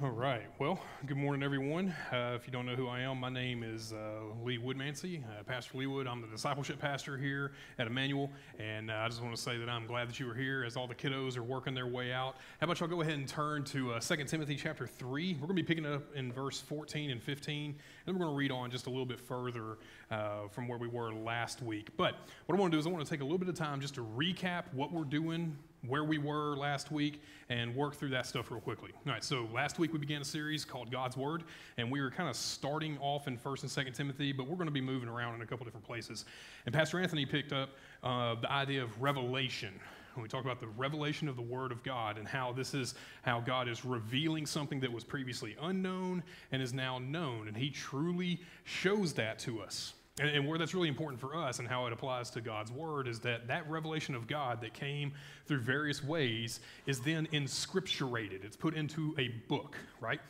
All right. Well, good morning, everyone. Uh, if you don't know who I am, my name is uh, Lee Woodmancy, uh, Pastor Lee Wood. I'm the discipleship pastor here at Immanuel, and uh, I just want to say that I'm glad that you are here as all the kiddos are working their way out. How about y'all go ahead and turn to uh, 2 Timothy chapter 3? We're going to be picking up in verse 14 and 15, and we're going to read on just a little bit further uh, from where we were last week. But what I want to do is I want to take a little bit of time just to recap what we're doing where we were last week and work through that stuff real quickly. All right, so last week we began a series called God's Word, and we were kind of starting off in 1st and 2nd Timothy, but we're going to be moving around in a couple different places. And Pastor Anthony picked up uh, the idea of revelation. When we talk about the revelation of the Word of God and how this is how God is revealing something that was previously unknown and is now known, and He truly shows that to us. And, and, where that's really important for us and how it applies to God's word is that that revelation of God that came through various ways is then inscripturated. It's put into a book, right?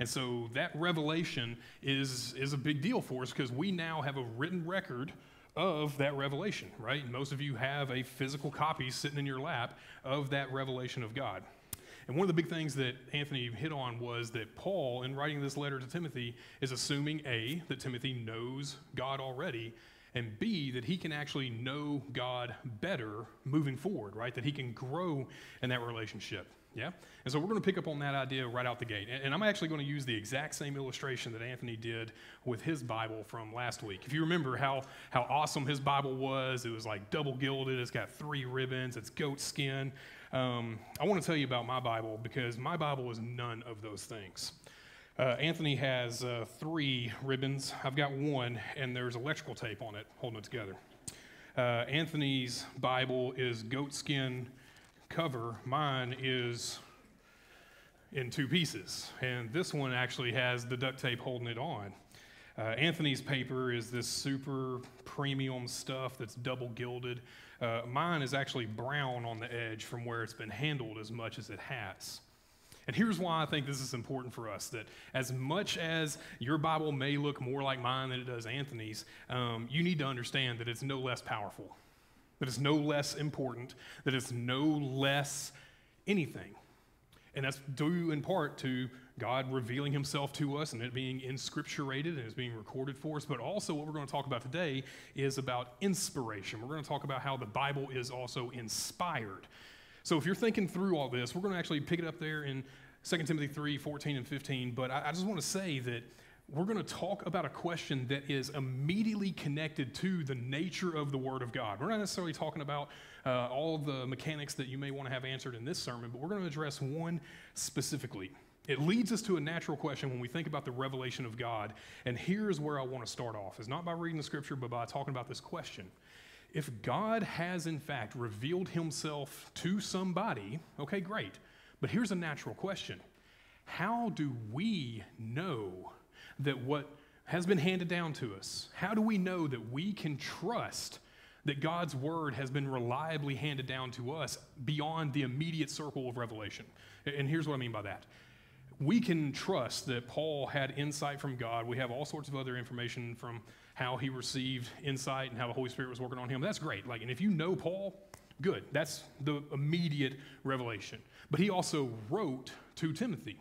And so that revelation is, is a big deal for us because we now have a written record of that revelation, right? Most of you have a physical copy sitting in your lap of that revelation of God. And one of the big things that Anthony hit on was that Paul, in writing this letter to Timothy, is assuming A, that Timothy knows God already, and B, that he can actually know God better moving forward, right? That he can grow in that relationship. Yeah? And so we're going to pick up on that idea right out the gate. And I'm actually going to use the exact same illustration that Anthony did with his Bible from last week. If you remember how, how awesome his Bible was, it was like double gilded, it's got three ribbons, it's goat skin. Um, I want to tell you about my Bible because my Bible is none of those things. Uh, Anthony has uh, three ribbons. I've got one, and there's electrical tape on it holding it together. Uh, Anthony's Bible is goatskin cover. Mine is in two pieces, and this one actually has the duct tape holding it on. Uh, Anthony's paper is this super premium stuff that's double gilded. Uh, mine is actually brown on the edge from where it's been handled as much as it has. And here's why I think this is important for us that as much as your Bible may look more like mine than it does Anthony's, um, you need to understand that it's no less powerful, that it's no less important, that it's no less anything. And that's due in part to God revealing himself to us and it being inscripturated and it's being recorded for us. But also, what we're going to talk about today is about inspiration. We're going to talk about how the Bible is also inspired. So, if you're thinking through all this, we're going to actually pick it up there in 2 Timothy 3 14 and 15. But I, I just want to say that we're going to talk about a question that is immediately connected to the nature of the Word of God. We're not necessarily talking about uh, all the mechanics that you may want to have answered in this sermon, but we're going to address one specifically. It leads us to a natural question when we think about the revelation of God. And here's where I want to start off. It's not by reading the scripture, but by talking about this question. If God has, in fact, revealed himself to somebody, okay, great. But here's a natural question How do we know that what has been handed down to us, how do we know that we can trust that God's word has been reliably handed down to us beyond the immediate circle of revelation? And here's what I mean by that we can trust that Paul had insight from God. We have all sorts of other information from how he received insight and how the Holy Spirit was working on him. That's great. Like, and if you know Paul, good. That's the immediate revelation. But he also wrote to Timothy.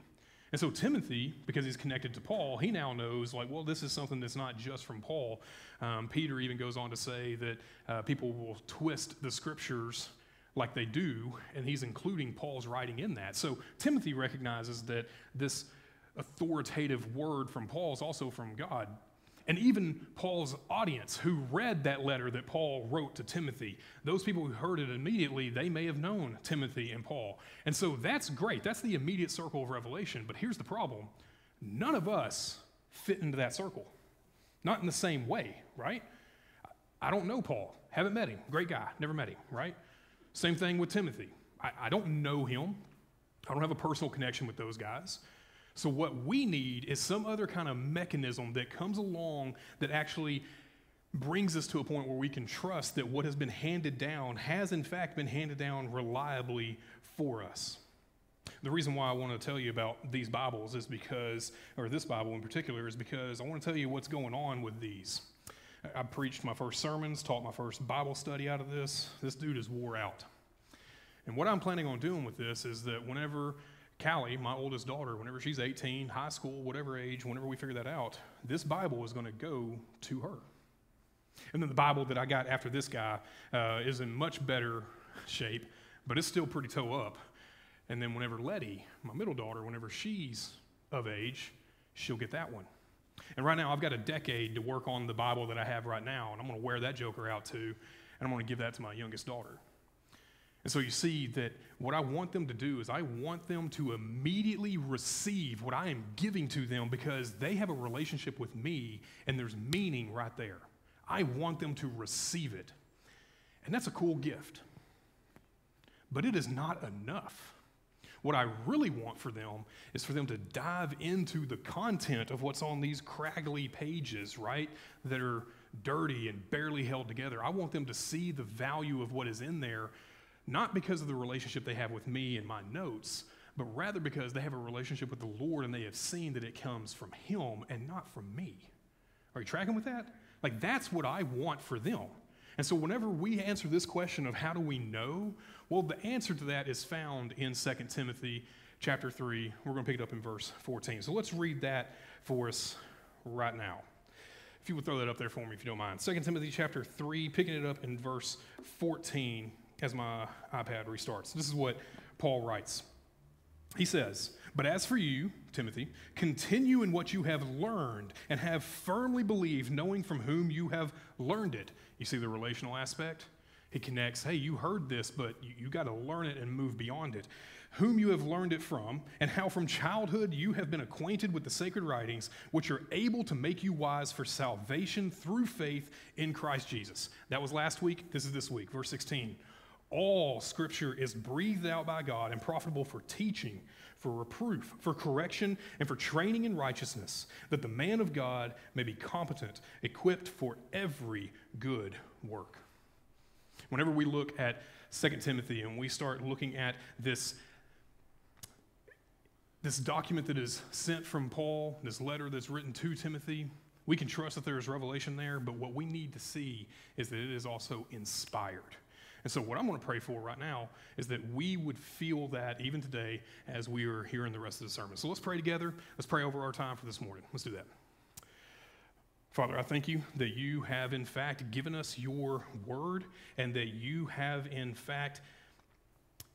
And so Timothy, because he's connected to Paul, he now knows, like, well, this is something that's not just from Paul. Um, Peter even goes on to say that uh, people will twist the scriptures like they do, and he's including Paul's writing in that. So Timothy recognizes that this authoritative word from Paul is also from God. And even Paul's audience who read that letter that Paul wrote to Timothy, those people who heard it immediately, they may have known Timothy and Paul. And so that's great. That's the immediate circle of revelation. But here's the problem none of us fit into that circle. Not in the same way, right? I don't know Paul. Haven't met him. Great guy. Never met him, right? Same thing with Timothy. I, I don't know him, I don't have a personal connection with those guys. So, what we need is some other kind of mechanism that comes along that actually brings us to a point where we can trust that what has been handed down has, in fact, been handed down reliably for us. The reason why I want to tell you about these Bibles is because, or this Bible in particular, is because I want to tell you what's going on with these. I preached my first sermons, taught my first Bible study out of this. This dude is wore out. And what I'm planning on doing with this is that whenever Callie, my oldest daughter, whenever she's 18, high school, whatever age, whenever we figure that out, this Bible is going to go to her. And then the Bible that I got after this guy uh, is in much better shape, but it's still pretty toe up. And then whenever Letty, my middle daughter, whenever she's of age, she'll get that one. And right now, I've got a decade to work on the Bible that I have right now, and I'm going to wear that joker out too, and I'm going to give that to my youngest daughter. And so you see that what I want them to do is I want them to immediately receive what I am giving to them because they have a relationship with me and there's meaning right there. I want them to receive it. And that's a cool gift. But it is not enough. What I really want for them is for them to dive into the content of what's on these craggly pages, right? That are dirty and barely held together. I want them to see the value of what is in there not because of the relationship they have with me and my notes, but rather because they have a relationship with the Lord and they have seen that it comes from Him and not from me. Are you tracking with that? Like, that's what I want for them. And so, whenever we answer this question of how do we know, well, the answer to that is found in 2 Timothy chapter 3. We're going to pick it up in verse 14. So, let's read that for us right now. If you would throw that up there for me, if you don't mind. 2 Timothy chapter 3, picking it up in verse 14 as my iPad restarts. This is what Paul writes. He says, But as for you, Timothy, continue in what you have learned and have firmly believed, knowing from whom you have learned it. You see the relational aspect? He connects, hey, you heard this, but you, you got to learn it and move beyond it. Whom you have learned it from, and how from childhood you have been acquainted with the sacred writings, which are able to make you wise for salvation through faith in Christ Jesus. That was last week. This is this week. Verse 16. All scripture is breathed out by God and profitable for teaching, for reproof, for correction, and for training in righteousness, that the man of God may be competent, equipped for every good work. Whenever we look at 2 Timothy and we start looking at this, this document that is sent from Paul, this letter that's written to Timothy, we can trust that there is revelation there, but what we need to see is that it is also inspired. And so, what I'm going to pray for right now is that we would feel that even today as we are hearing the rest of the sermon. So, let's pray together. Let's pray over our time for this morning. Let's do that. Father, I thank you that you have, in fact, given us your word and that you have, in fact,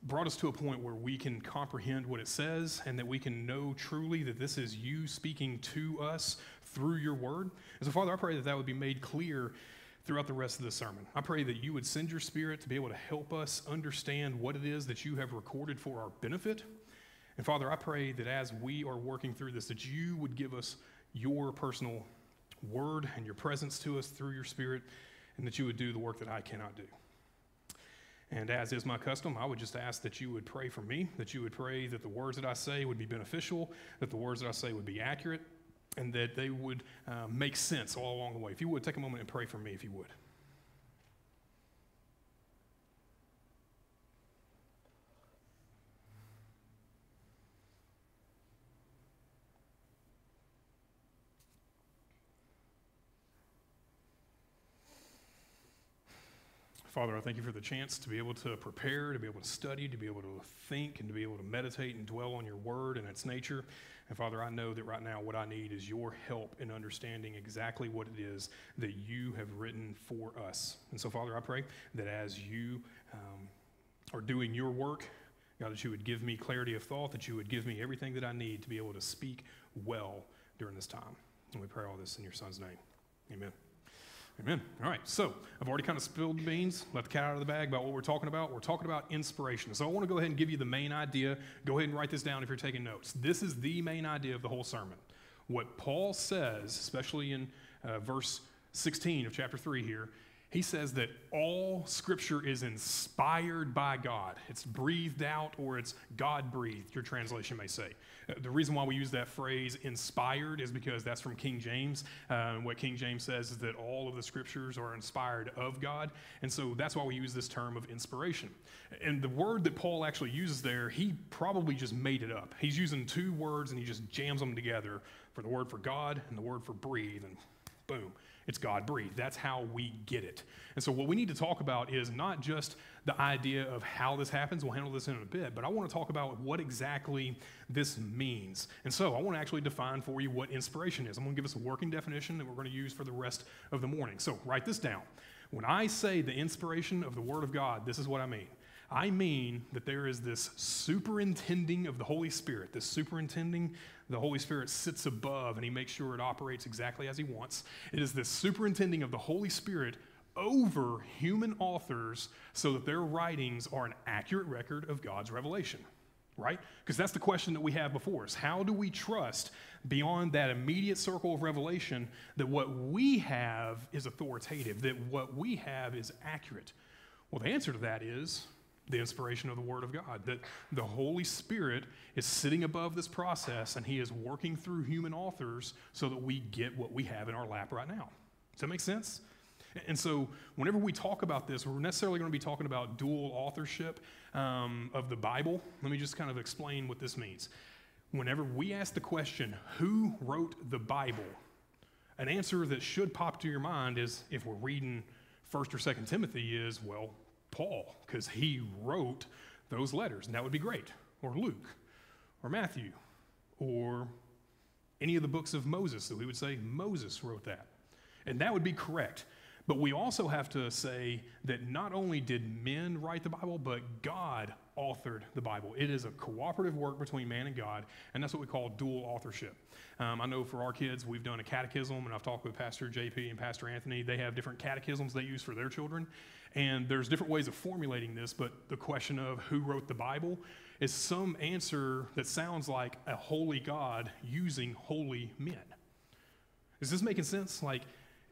brought us to a point where we can comprehend what it says and that we can know truly that this is you speaking to us through your word. And so, Father, I pray that that would be made clear throughout the rest of the sermon. I pray that you would send your spirit to be able to help us understand what it is that you have recorded for our benefit. And Father, I pray that as we are working through this, that you would give us your personal word and your presence to us through your spirit, and that you would do the work that I cannot do. And as is my custom, I would just ask that you would pray for me, that you would pray that the words that I say would be beneficial, that the words that I say would be accurate, and that they would uh, make sense all along the way. If you would, take a moment and pray for me, if you would. Father, I thank you for the chance to be able to prepare, to be able to study, to be able to think, and to be able to meditate and dwell on your word and its nature. And Father, I know that right now what I need is your help in understanding exactly what it is that you have written for us. And so, Father, I pray that as you um, are doing your work, God, that you would give me clarity of thought, that you would give me everything that I need to be able to speak well during this time. And we pray all this in your Son's name. Amen. Amen. All right, so I've already kind of spilled the beans, let the cat out of the bag about what we're talking about. We're talking about inspiration. So I want to go ahead and give you the main idea. Go ahead and write this down if you're taking notes. This is the main idea of the whole sermon. What Paul says, especially in uh, verse 16 of chapter 3 here, he says that all scripture is inspired by God. It's breathed out or it's God breathed, your translation may say. Uh, the reason why we use that phrase inspired is because that's from King James. Uh, what King James says is that all of the scriptures are inspired of God. And so that's why we use this term of inspiration. And the word that Paul actually uses there, he probably just made it up. He's using two words and he just jams them together for the word for God and the word for breathe. And Boom. It's God breathed. That's how we get it. And so, what we need to talk about is not just the idea of how this happens. We'll handle this in a bit, but I want to talk about what exactly this means. And so, I want to actually define for you what inspiration is. I'm going to give us a working definition that we're going to use for the rest of the morning. So, write this down. When I say the inspiration of the Word of God, this is what I mean. I mean that there is this superintending of the Holy Spirit, this superintending the Holy Spirit sits above and he makes sure it operates exactly as he wants. It is this superintending of the Holy Spirit over human authors so that their writings are an accurate record of God's revelation, right? Because that's the question that we have before us. How do we trust beyond that immediate circle of revelation that what we have is authoritative, that what we have is accurate? Well, the answer to that is the inspiration of the Word of God, that the Holy Spirit is sitting above this process and He is working through human authors so that we get what we have in our lap right now. Does that make sense? And so, whenever we talk about this, we're necessarily going to be talking about dual authorship um, of the Bible. Let me just kind of explain what this means. Whenever we ask the question, who wrote the Bible? An answer that should pop to your mind is if we're reading 1st or 2nd Timothy, is well, Paul, because he wrote those letters, and that would be great. Or Luke, or Matthew, or any of the books of Moses. So we would say Moses wrote that. And that would be correct. But we also have to say that not only did men write the Bible, but God authored the Bible. It is a cooperative work between man and God, and that's what we call dual authorship. Um, I know for our kids, we've done a catechism, and I've talked with Pastor JP and Pastor Anthony. They have different catechisms they use for their children, and there's different ways of formulating this, but the question of who wrote the Bible is some answer that sounds like a holy God using holy men. Is this making sense? Like,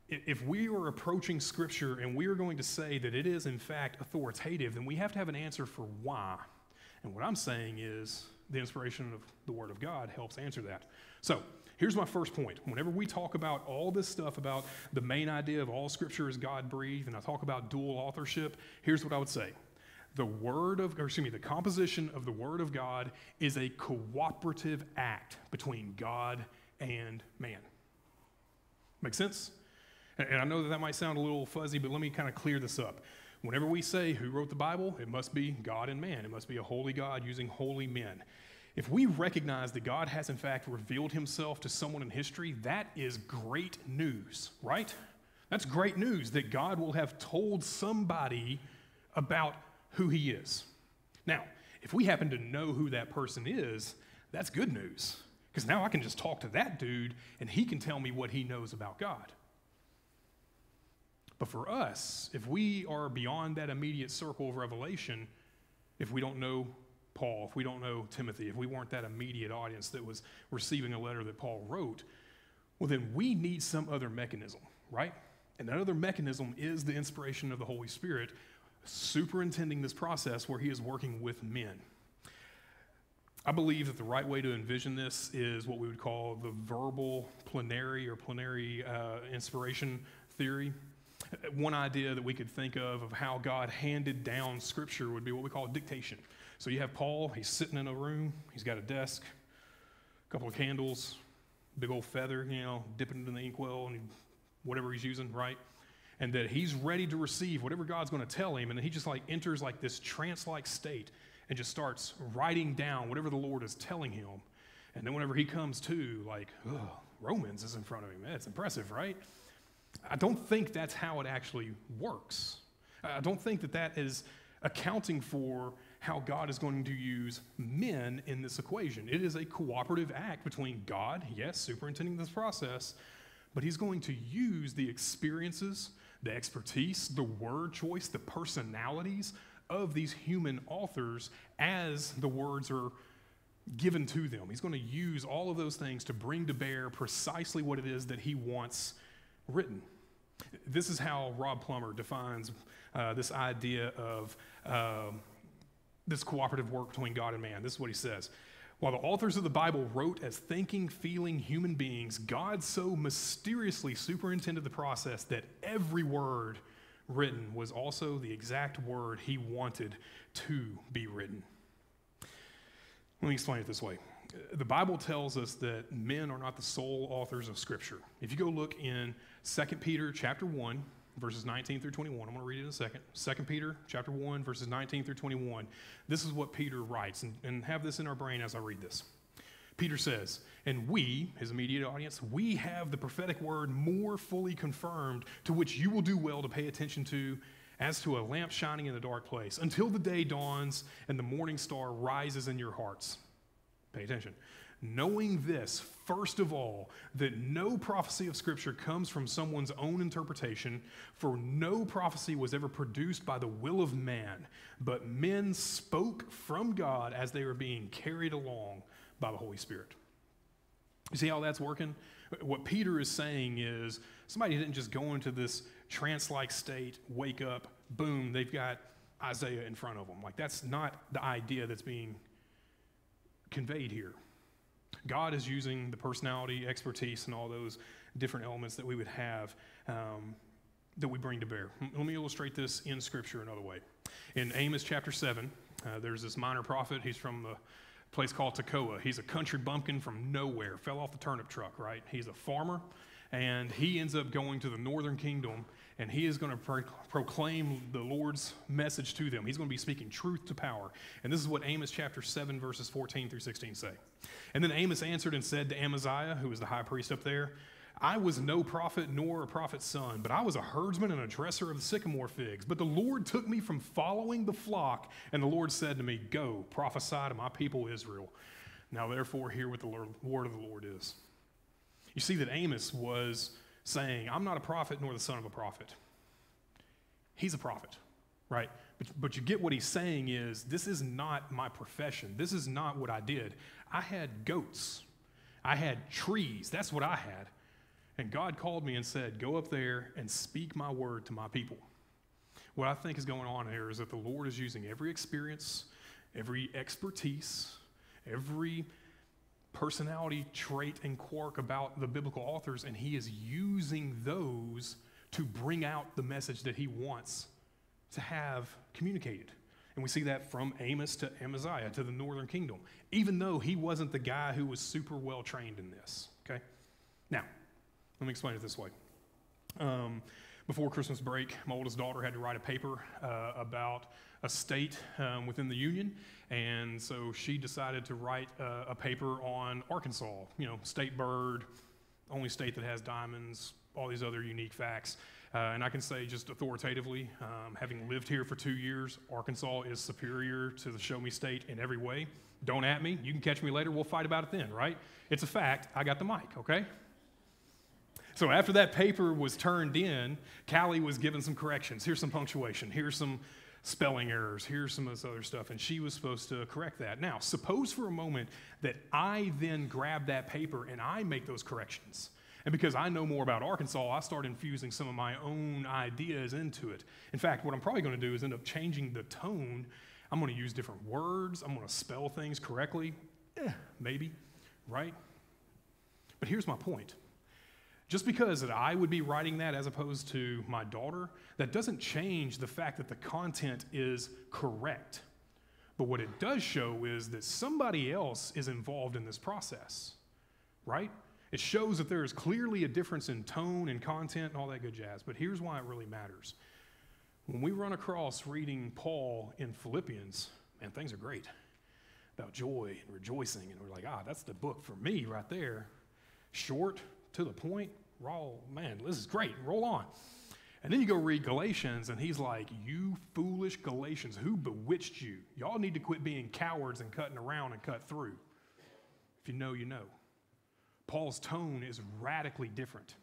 if we are approaching Scripture and we are going to say that it is in fact authoritative, then we have to have an answer for why. And what I'm saying is the inspiration of the Word of God helps answer that. So, here's my first point. Whenever we talk about all this stuff about the main idea of all Scripture is God breathed, and I talk about dual authorship, here's what I would say. The word of, or excuse me, the composition of the Word of God is a cooperative act between God and man. Make sense? And I know that that might sound a little fuzzy, but let me kind of clear this up. Whenever we say who wrote the Bible, it must be God and man. It must be a holy God using holy men. If we recognize that God has in fact revealed himself to someone in history, that is great news, right? That's great news that God will have told somebody about who he is. Now, if we happen to know who that person is, that's good news. Because now I can just talk to that dude and he can tell me what he knows about God. But for us, if we are beyond that immediate circle of revelation, if we don't know Paul, if we don't know Timothy, if we weren't that immediate audience that was receiving a letter that Paul wrote, well, then we need some other mechanism, right? And that other mechanism is the inspiration of the Holy Spirit superintending this process where he is working with men. I believe that the right way to envision this is what we would call the verbal plenary or plenary uh, inspiration theory. One idea that we could think of of how God handed down scripture would be what we call dictation. So you have Paul, he's sitting in a room, he's got a desk, a couple of candles, big old feather, you know, dipping it in the inkwell and whatever he's using, right? And that he's ready to receive whatever God's going to tell him. And he just like enters like this trance like state and just starts writing down whatever the Lord is telling him. And then whenever he comes to, like, Romans is in front of him. That's impressive, right? I don't think that's how it actually works. I don't think that that is accounting for how God is going to use men in this equation. It is a cooperative act between God, yes, superintending this process, but He's going to use the experiences, the expertise, the word choice, the personalities of these human authors as the words are given to them. He's going to use all of those things to bring to bear precisely what it is that He wants written. This is how Rob Plummer defines uh, this idea of uh, this cooperative work between God and man. This is what he says. While the authors of the Bible wrote as thinking, feeling human beings, God so mysteriously superintended the process that every word written was also the exact word he wanted to be written. Let me explain it this way the Bible tells us that men are not the sole authors of Scripture. If you go look in 2 Peter chapter 1, verses 19 through 21, I'm going to read it in a second. 2 Peter chapter 1, verses 19 through 21. This is what Peter writes, and, and have this in our brain as I read this. Peter says, and we, his immediate audience, we have the prophetic word more fully confirmed, to which you will do well to pay attention to as to a lamp shining in a dark place, until the day dawns and the morning star rises in your hearts. Pay attention. Knowing this, first of all, that no prophecy of Scripture comes from someone's own interpretation, for no prophecy was ever produced by the will of man, but men spoke from God as they were being carried along by the Holy Spirit. You see how that's working? What Peter is saying is somebody didn't just go into this trance like state, wake up, boom, they've got Isaiah in front of them. Like, that's not the idea that's being conveyed here. God is using the personality, expertise, and all those different elements that we would have um, that we bring to bear. Let me illustrate this in Scripture another way. In Amos chapter 7, uh, there's this minor prophet. He's from the place called Tekoa. He's a country bumpkin from nowhere, fell off the turnip truck, right? He's a farmer, and he ends up going to the northern kingdom, and he is going to pro- proclaim the Lord's message to them. He's going to be speaking truth to power. And this is what Amos chapter 7, verses 14 through 16 say. And then Amos answered and said to Amaziah, who was the high priest up there, I was no prophet nor a prophet's son, but I was a herdsman and a dresser of the sycamore figs. But the Lord took me from following the flock, and the Lord said to me, Go, prophesy to my people Israel. Now, therefore, hear what the Lord, word of the Lord is. You see that Amos was saying, I'm not a prophet nor the son of a prophet. He's a prophet, right? But, but you get what he's saying is, this is not my profession. This is not what I did. I had goats, I had trees. That's what I had. And God called me and said, Go up there and speak my word to my people. What I think is going on here is that the Lord is using every experience, every expertise, every personality trait and quirk about the biblical authors, and He is using those to bring out the message that He wants to have communicated. And we see that from Amos to Amaziah to the northern kingdom, even though he wasn't the guy who was super well trained in this. Okay? Now, let me explain it this way. Um, before Christmas break, my oldest daughter had to write a paper uh, about a state um, within the union, and so she decided to write uh, a paper on Arkansas. You know, state bird, only state that has diamonds, all these other unique facts. Uh, and I can say just authoritatively, um, having lived here for two years, Arkansas is superior to the Show Me State in every way. Don't at me. You can catch me later. We'll fight about it then, right? It's a fact. I got the mic, okay? So after that paper was turned in, Callie was given some corrections. Here's some punctuation. Here's some spelling errors. Here's some of this other stuff. And she was supposed to correct that. Now, suppose for a moment that I then grab that paper and I make those corrections. And because I know more about Arkansas, I start infusing some of my own ideas into it. In fact, what I'm probably going to do is end up changing the tone. I'm going to use different words. I'm going to spell things correctly. Eh, maybe, right? But here's my point just because that I would be writing that as opposed to my daughter, that doesn't change the fact that the content is correct. But what it does show is that somebody else is involved in this process, right? It shows that there is clearly a difference in tone and content and all that good jazz. But here's why it really matters. When we run across reading Paul in Philippians, man, things are great about joy and rejoicing. And we're like, ah, that's the book for me right there. Short, to the point, roll, man, this is great, roll on. And then you go read Galatians, and he's like, You foolish Galatians, who bewitched you? Y'all need to quit being cowards and cutting around and cut through. If you know, you know. Paul's tone is radically different.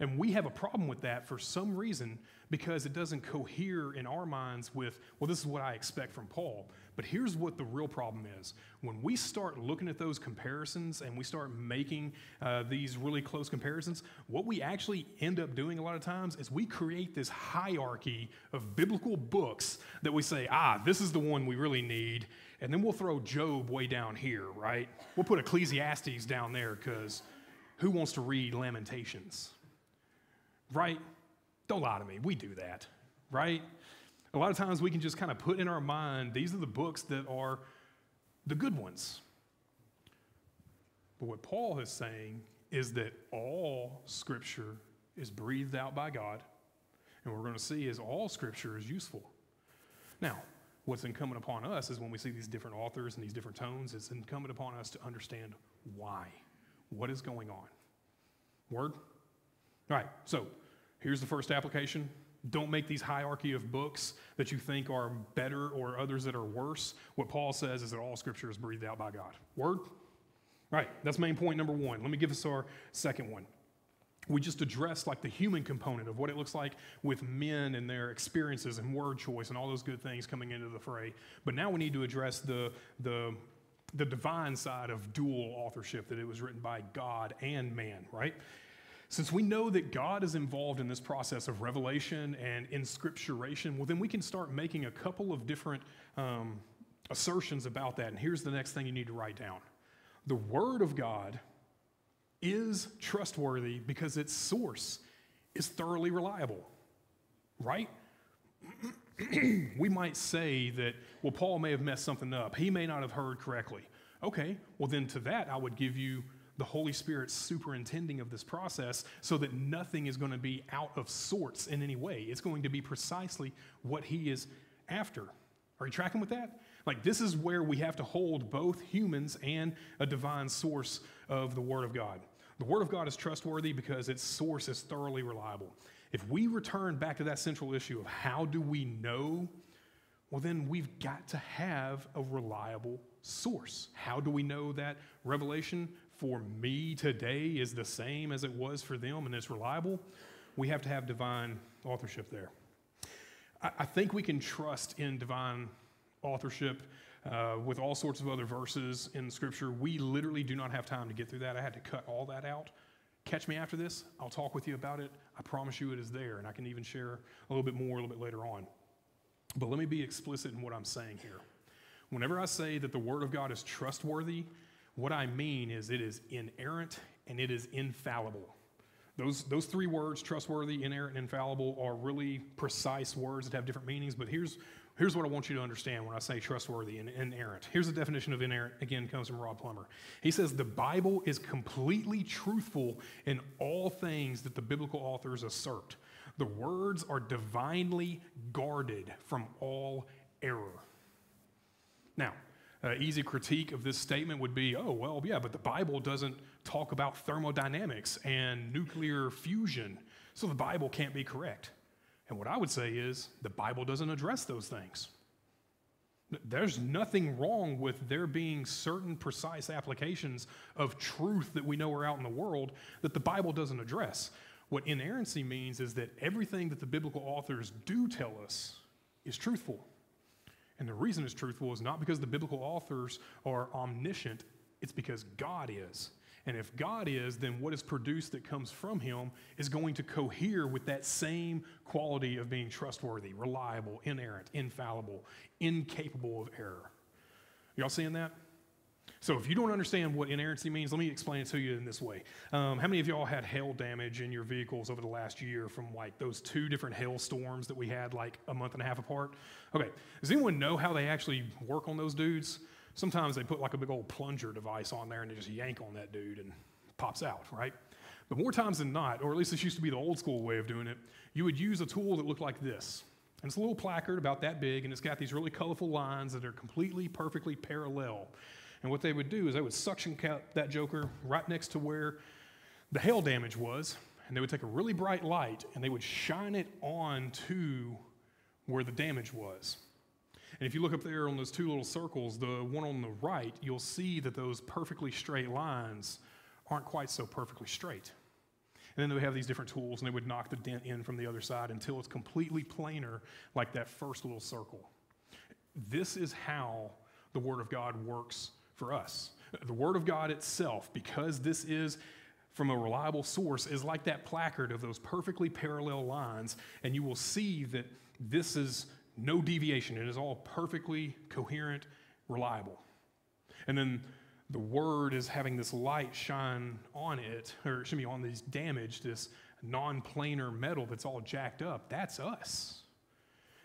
And we have a problem with that for some reason because it doesn't cohere in our minds with, well, this is what I expect from Paul. But here's what the real problem is. When we start looking at those comparisons and we start making uh, these really close comparisons, what we actually end up doing a lot of times is we create this hierarchy of biblical books that we say, ah, this is the one we really need. And then we'll throw Job way down here, right? We'll put Ecclesiastes down there because who wants to read Lamentations? Right? Don't lie to me. We do that, right? A lot of times we can just kind of put in our mind these are the books that are the good ones. But what Paul is saying is that all Scripture is breathed out by God, and what we're going to see is all Scripture is useful. Now, what's incumbent upon us is when we see these different authors and these different tones, it's incumbent upon us to understand why. What is going on? Word? All right, so here's the first application. Don't make these hierarchy of books that you think are better or others that are worse. What Paul says is that all scripture is breathed out by God. Word? Right, that's main point number one. Let me give us our second one. We just addressed like the human component of what it looks like with men and their experiences and word choice and all those good things coming into the fray. But now we need to address the, the, the divine side of dual authorship that it was written by God and man, right? Since we know that God is involved in this process of revelation and inscripturation, well, then we can start making a couple of different um, assertions about that. And here's the next thing you need to write down the Word of God is trustworthy because its source is thoroughly reliable, right? we might say that, well, Paul may have messed something up. He may not have heard correctly. Okay, well, then to that, I would give you the Holy Spirit superintending of this process so that nothing is going to be out of sorts in any way. It's going to be precisely what He is after. Are you tracking with that? Like, this is where we have to hold both humans and a divine source of the Word of God. The Word of God is trustworthy because its source is thoroughly reliable. If we return back to that central issue of how do we know, well, then we've got to have a reliable source. How do we know that revelation for me today is the same as it was for them and it's reliable, we have to have divine authorship there. I, I think we can trust in divine authorship uh, with all sorts of other verses in Scripture. We literally do not have time to get through that. I had to cut all that out. Catch me after this. I'll talk with you about it. I promise you it is there, and I can even share a little bit more a little bit later on. But let me be explicit in what I'm saying here. Whenever I say that the Word of God is trustworthy, what I mean is it is inerrant and it is infallible. Those, those three words, trustworthy, inerrant, and infallible, are really precise words that have different meanings. But here's, here's what I want you to understand when I say trustworthy and inerrant. Here's the definition of inerrant, again, comes from Rob Plummer. He says the Bible is completely truthful in all things that the biblical authors assert. The words are divinely guarded from all error. Now, uh, easy critique of this statement would be oh, well, yeah, but the Bible doesn't talk about thermodynamics and nuclear fusion, so the Bible can't be correct. And what I would say is the Bible doesn't address those things. There's nothing wrong with there being certain precise applications of truth that we know are out in the world that the Bible doesn't address. What inerrancy means is that everything that the biblical authors do tell us is truthful. And the reason it's truthful is not because the biblical authors are omniscient, it's because God is. And if God is, then what is produced that comes from Him is going to cohere with that same quality of being trustworthy, reliable, inerrant, infallible, incapable of error. Y'all seeing that? So, if you don't understand what inerrancy means, let me explain it to you in this way. Um, how many of y'all had hail damage in your vehicles over the last year from like those two different hail storms that we had like a month and a half apart? Okay, does anyone know how they actually work on those dudes? Sometimes they put like a big old plunger device on there and they just yank on that dude and pops out, right? But more times than not, or at least this used to be the old school way of doing it, you would use a tool that looked like this. And it's a little placard about that big, and it's got these really colorful lines that are completely, perfectly parallel. And what they would do is they would suction cap that joker right next to where the hail damage was, and they would take a really bright light and they would shine it on to where the damage was. And if you look up there on those two little circles, the one on the right, you'll see that those perfectly straight lines aren't quite so perfectly straight. And then they would have these different tools, and they would knock the dent in from the other side until it's completely planar, like that first little circle. This is how the Word of God works for us. The Word of God itself, because this is from a reliable source, is like that placard of those perfectly parallel lines, and you will see that this is no deviation. It is all perfectly coherent, reliable. And then the Word is having this light shine on it, or excuse me, on these damage, this non planar metal that's all jacked up. That's us.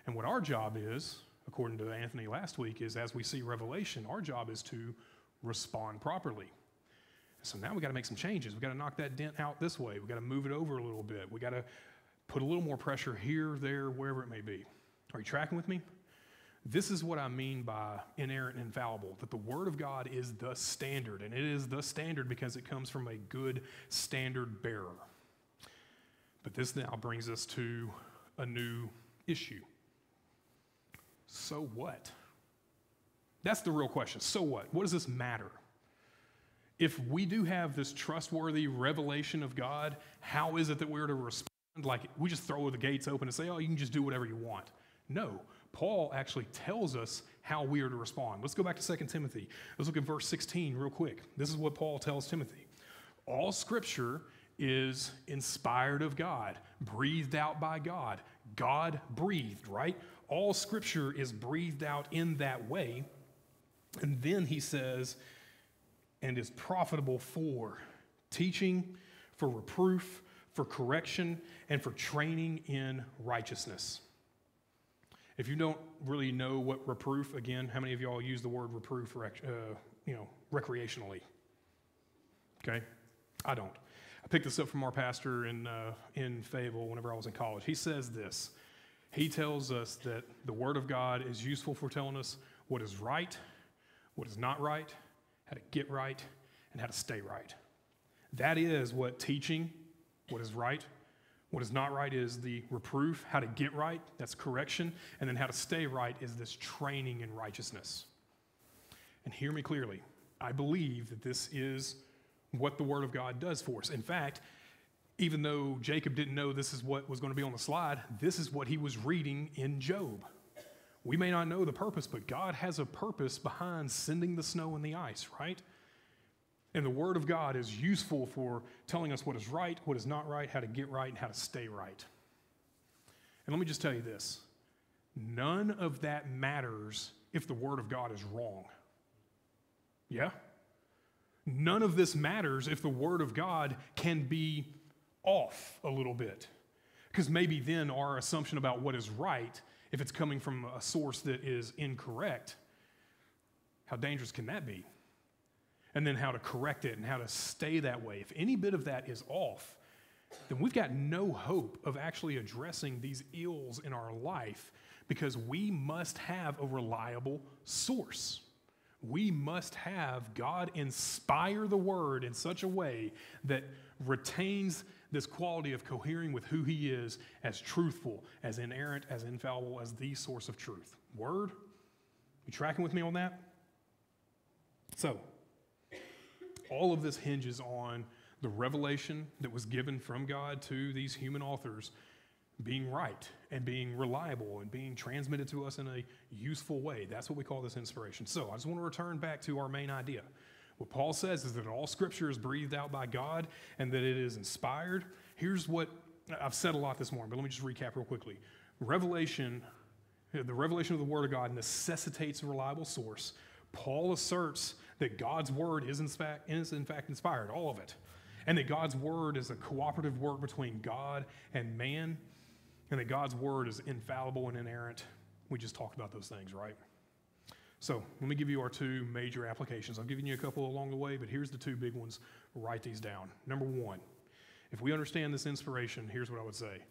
And what our job is according to Anthony last week, is as we see Revelation, our job is to respond properly. So now we got to make some changes. We got to knock that dent out this way. We got to move it over a little bit. We got to put a little more pressure here, there, wherever it may be. Are you tracking with me? This is what I mean by inerrant and infallible that the Word of God is the standard, and it is the standard because it comes from a good standard bearer. But this now brings us to a new issue. So what? That's the real question. So what? What does this matter? If we do have this trustworthy revelation of God, how is it that we're to respond? Like we just throw the gates open and say, oh, you can just do whatever you want. No, Paul actually tells us how we are to respond. Let's go back to 2 Timothy. Let's look at verse 16 real quick. This is what Paul tells Timothy All scripture is inspired of God, breathed out by God. God breathed, right? All scripture is breathed out in that way. And then he says, and is profitable for teaching, for reproof, for correction, and for training in righteousness. If you don't really know what reproof, again, how many of y'all use the word reproof, uh, you know, recreationally? Okay, I don't. I picked this up from our pastor in uh, in Fayetteville whenever I was in college. He says this. He tells us that the Word of God is useful for telling us what is right, what is not right, how to get right, and how to stay right. That is what teaching, what is right, what is not right is the reproof, how to get right, that's correction, and then how to stay right is this training in righteousness. And hear me clearly. I believe that this is what the Word of God does for us. In fact, even though Jacob didn't know this is what was going to be on the slide, this is what he was reading in Job. We may not know the purpose, but God has a purpose behind sending the snow and the ice, right? And the Word of God is useful for telling us what is right, what is not right, how to get right, and how to stay right. And let me just tell you this none of that matters if the Word of God is wrong. Yeah? None of this matters if the Word of God can be off a little bit. Because maybe then our assumption about what is right if it's coming from a source that is incorrect, how dangerous can that be? And then how to correct it and how to stay that way. If any bit of that is off, then we've got no hope of actually addressing these ills in our life because we must have a reliable source. We must have God inspire the word in such a way that retains this quality of cohering with who he is as truthful, as inerrant, as infallible, as the source of truth. Word? You tracking with me on that? So, all of this hinges on the revelation that was given from God to these human authors being right and being reliable and being transmitted to us in a useful way. That's what we call this inspiration. So, I just want to return back to our main idea. What Paul says is that all scripture is breathed out by God and that it is inspired. Here's what I've said a lot this morning, but let me just recap real quickly. Revelation, the revelation of the Word of God necessitates a reliable source. Paul asserts that God's Word is in fact, is in fact inspired, all of it, and that God's Word is a cooperative work between God and man, and that God's Word is infallible and inerrant. We just talked about those things, right? So let me give you our two major applications. I've given you a couple along the way, but here's the two big ones. Write these down. Number one, if we understand this inspiration, here's what I would say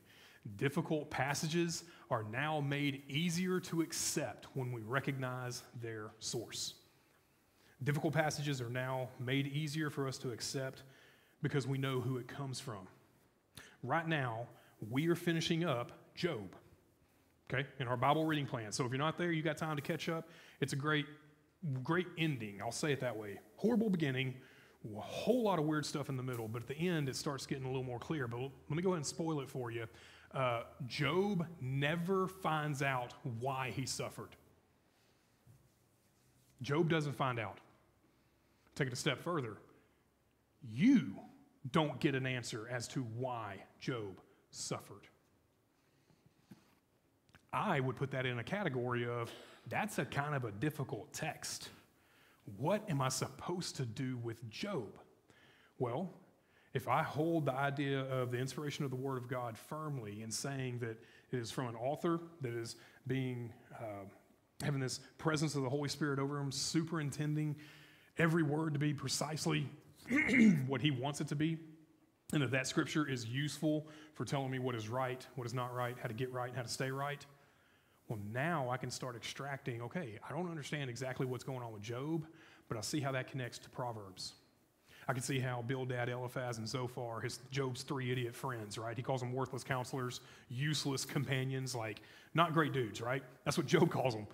difficult passages are now made easier to accept when we recognize their source. Difficult passages are now made easier for us to accept because we know who it comes from. Right now, we are finishing up Job okay, in our Bible reading plan. So if you're not there, you got time to catch up. It's a great, great ending. I'll say it that way. Horrible beginning, a whole lot of weird stuff in the middle, but at the end, it starts getting a little more clear. But let me go ahead and spoil it for you. Uh, Job never finds out why he suffered. Job doesn't find out. Take it a step further. You don't get an answer as to why Job suffered. I would put that in a category of that's a kind of a difficult text. What am I supposed to do with Job? Well, if I hold the idea of the inspiration of the Word of God firmly in saying that it is from an author that is being, uh, having this presence of the Holy Spirit over him, superintending every word to be precisely what He wants it to be, and if that scripture is useful for telling me what is right, what is not right, how to get right, and how to stay right, well, now I can start extracting okay, I don't understand exactly what's going on with Job, but I see how that connects to Proverbs. I can see how Bildad, Eliphaz, and Zophar, his Job's three idiot friends, right? He calls them worthless counselors, useless companions, like not great dudes, right? That's what Job calls them.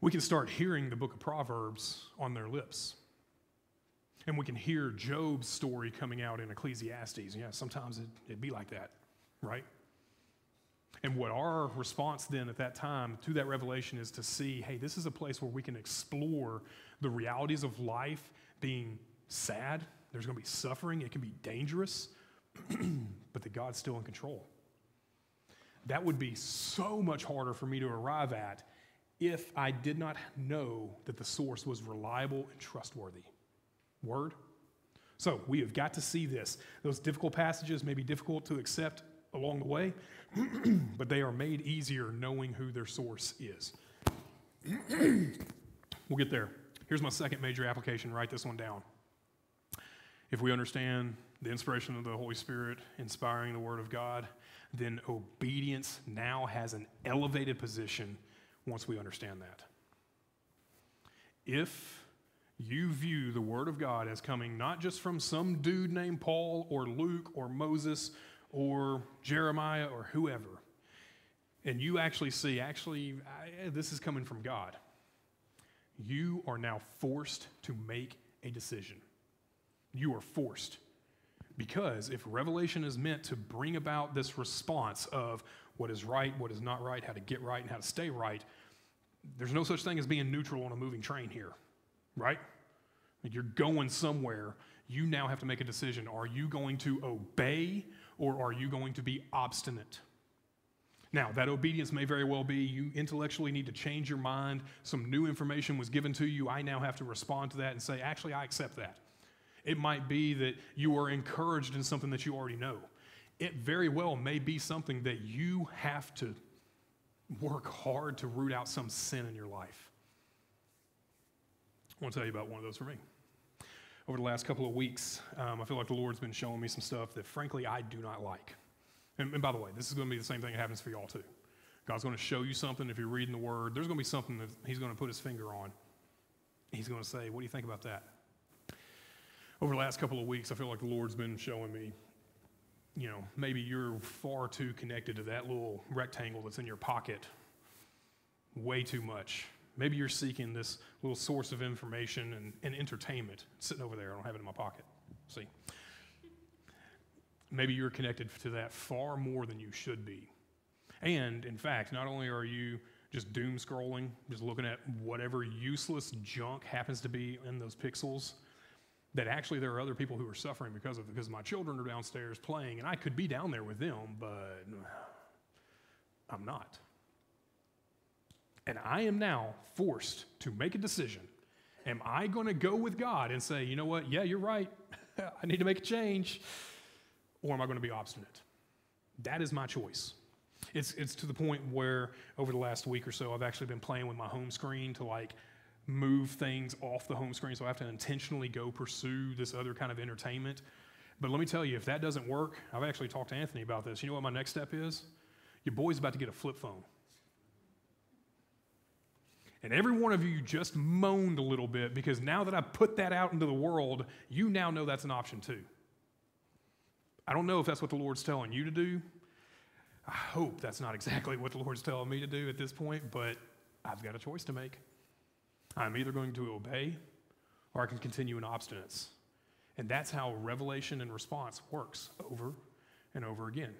We can start hearing the book of Proverbs on their lips. And we can hear Job's story coming out in Ecclesiastes. Yeah, sometimes it, it'd be like that, right? And what our response then at that time to that revelation is to see hey, this is a place where we can explore the realities of life being sad, there's going to be suffering, it can be dangerous, but that God's still in control. That would be so much harder for me to arrive at if I did not know that the source was reliable and trustworthy. Word? So we have got to see this. Those difficult passages may be difficult to accept along the way, but they are made easier knowing who their source is. we'll get there. Here's my second major application. Write this one down. If we understand the inspiration of the Holy Spirit inspiring the Word of God, then obedience now has an elevated position once we understand that. If you view the Word of God as coming not just from some dude named Paul or Luke or Moses or Jeremiah or whoever, and you actually see, actually, I, this is coming from God, you are now forced to make a decision. You are forced. Because if revelation is meant to bring about this response of what is right, what is not right, how to get right, and how to stay right, there's no such thing as being neutral on a moving train here, right? You're going somewhere. You now have to make a decision. Are you going to obey or are you going to be obstinate? Now, that obedience may very well be you intellectually need to change your mind. Some new information was given to you. I now have to respond to that and say, actually, I accept that. It might be that you are encouraged in something that you already know. It very well may be something that you have to work hard to root out some sin in your life. I want to tell you about one of those for me. Over the last couple of weeks, um, I feel like the Lord's been showing me some stuff that, frankly, I do not like. And, and by the way, this is going to be the same thing that happens for y'all, too. God's going to show you something if you're reading the Word. There's going to be something that He's going to put His finger on. He's going to say, What do you think about that? over the last couple of weeks, I feel like the Lord's been showing me, you know, maybe you're far too connected to that little rectangle that's in your pocket way too much. Maybe you're seeking this little source of information and, and entertainment sitting over there. I don't have it in my pocket. See? Maybe you're connected to that far more than you should be. And in fact, not only are you just doom scrolling, just looking at whatever useless junk happens to be in those pixels, that actually there are other people who are suffering because of because my children are downstairs playing, and I could be down there with them, but I'm not. And I am now forced to make a decision. Am I going to go with God and say, you know what, yeah, you're right, I need to make a change, or am I going to be obstinate? That is my choice. It's, it's to the point where over the last week or so, I've actually been playing with my home screen to like move things off the home screen, so I have to intentionally go pursue this other kind of entertainment. But let me tell you, if that doesn't work, I've actually talked to Anthony about this. You know what my next step is? Your boy's about to get a flip phone. And every one of you just moaned a little bit because now that I put that out into the world, you now know that's an option too. I don't know if that's what the Lord's telling you to do. I hope that's not exactly what the Lord's telling me to do at this point, but I've got a choice to make. I'm either going to obey or I can continue in obstinance. And that's how revelation and response works over and over again.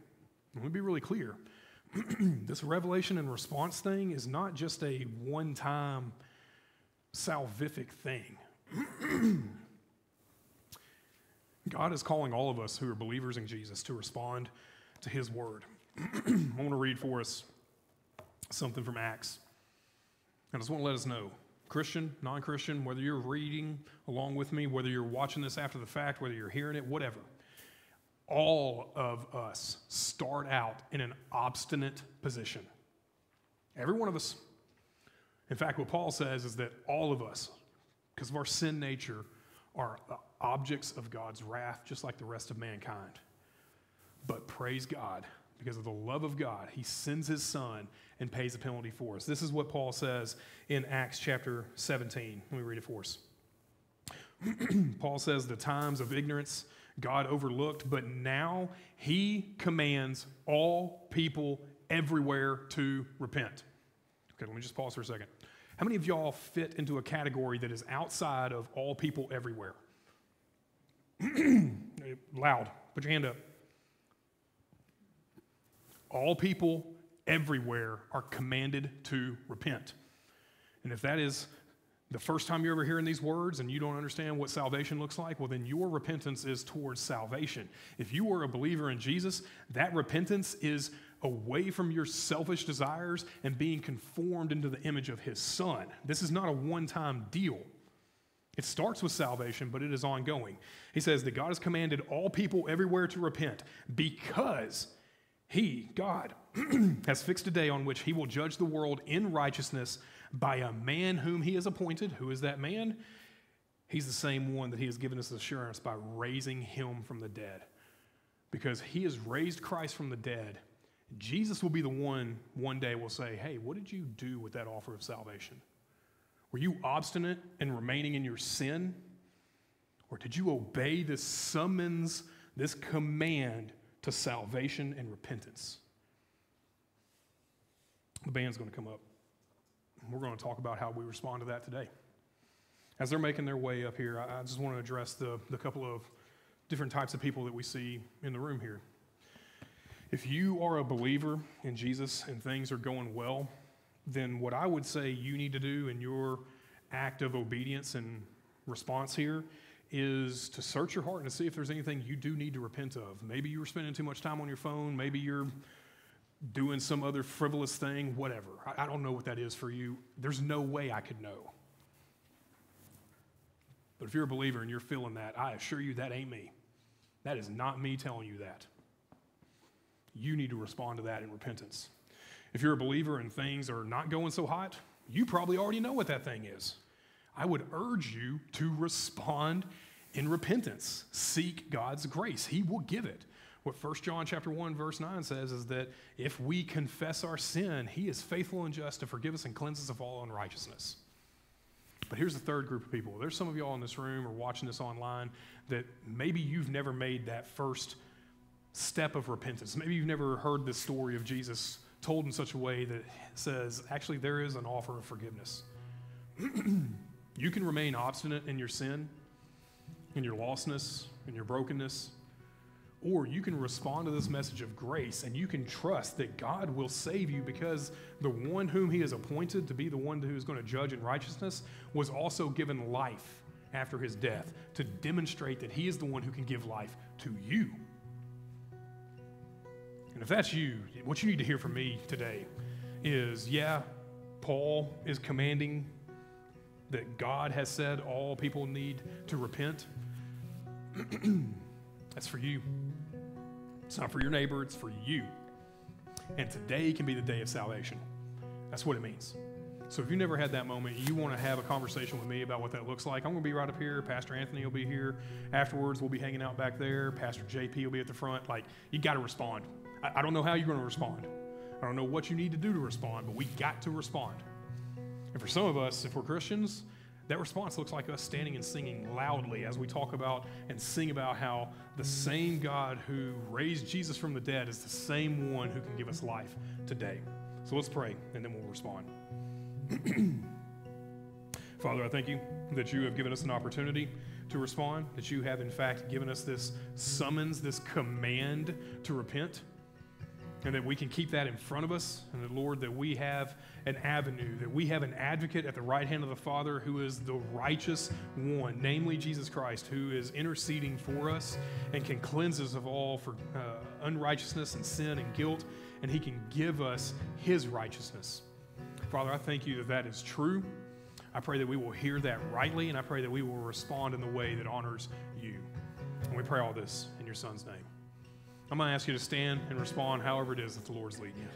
Let me be really clear. this revelation and response thing is not just a one time salvific thing. God is calling all of us who are believers in Jesus to respond to his word. I want to read for us something from Acts. I just want to let us know Christian, non Christian, whether you're reading along with me, whether you're watching this after the fact, whether you're hearing it, whatever, all of us start out in an obstinate position. Every one of us. In fact, what Paul says is that all of us, because of our sin nature, are objects of God's wrath, just like the rest of mankind. But praise God, because of the love of God, He sends His Son and pays the penalty for us. This is what Paul says in Acts chapter 17. Let me read it for us. Paul says, The times of ignorance God overlooked, but now He commands all people everywhere to repent. Okay, let me just pause for a second. How many of y'all fit into a category that is outside of all people everywhere? Loud. Put your hand up. All people everywhere are commanded to repent. And if that is the first time you're ever hearing these words and you don't understand what salvation looks like, well, then your repentance is towards salvation. If you are a believer in Jesus, that repentance is away from your selfish desires and being conformed into the image of his son. This is not a one time deal. It starts with salvation, but it is ongoing. He says that God has commanded all people everywhere to repent because he, God, has fixed a day on which he will judge the world in righteousness by a man whom he has appointed. Who is that man? He's the same one that he has given us assurance by raising him from the dead. Because he has raised Christ from the dead, Jesus will be the one one day will say, Hey, what did you do with that offer of salvation? Were you obstinate in remaining in your sin? Or did you obey this summons, this command to salvation and repentance. The band's going to come up. We're going to talk about how we respond to that today. As they're making their way up here, I just want to address the, the couple of different types of people that we see in the room here. If you are a believer in Jesus and things are going well, then what I would say you need to do in your act of obedience and response here is to search your heart and see if there's anything you do need to repent of. Maybe you were spending too much time on your phone. Maybe you're doing some other frivolous thing, whatever. I, I, don't know what that is for you. There's no way I could know. But if you're a believer and you're feeling that, I assure you that ain't me. That is not me telling you that. You need to respond to that in repentance. If you're a believer and things are not going so hot, you probably already know what that thing is. I would urge you to respond in repentance. Seek God's grace. He will give it. What 1 John chapter 1 verse 9 says is that if we confess our sin, he is faithful and just to forgive us and cleanse us of all unrighteousness. But here's the third group of people. There's some of y'all in this room or watching this online that maybe you've never made that first step of repentance. Maybe you've never heard the story of Jesus told in such a way that says, actually, there is an offer of forgiveness. You can remain obstinate in your sin, in your lostness, in your brokenness, or you can respond to this message of grace and you can trust that God will save you because the one whom He has appointed to be the one who is going to judge in righteousness was also given life after His death to demonstrate that He is the one who can give life to you. And if that's you, what you need to hear from me today is yeah, Paul is commanding that God has said all people need to repent, that's for you. It's not for your neighbor, it's for you. And today can be the day of salvation. That's what it means. So if you never had that moment, and you want to have a conversation with me about what that looks like, I'm going to be right up here. Pastor Anthony will be here. Afterwards, we'll be hanging out back there. Pastor JP will be at the front. Like, you got to respond. I, I don't know how you're going to respond. I don't know what you need to do to respond, but we got to respond. And for some of us, if we're Christians, that response looks like us standing and singing loudly as we talk about and sing about how the same God who raised Jesus from the dead is the same one who can give us life today. So let's pray and then we'll respond. Father, I thank you that you have given us an opportunity to respond, that you have, in fact, given us this summons, this command to repent and that we can keep that in front of us, and that, Lord, that we have an avenue, that we have an advocate at the right hand of the Father who is the righteous one, namely Jesus Christ, who is interceding for us and can cleanse us of all for uh, unrighteousness and sin and guilt, and he can give us his righteousness. Father, I thank you that that is true. I pray that we will hear that rightly, and I pray that we will respond in the way that honors you. And we pray all this in your Son's name. I'm going to ask you to stand and respond however it is that the Lord's leading you.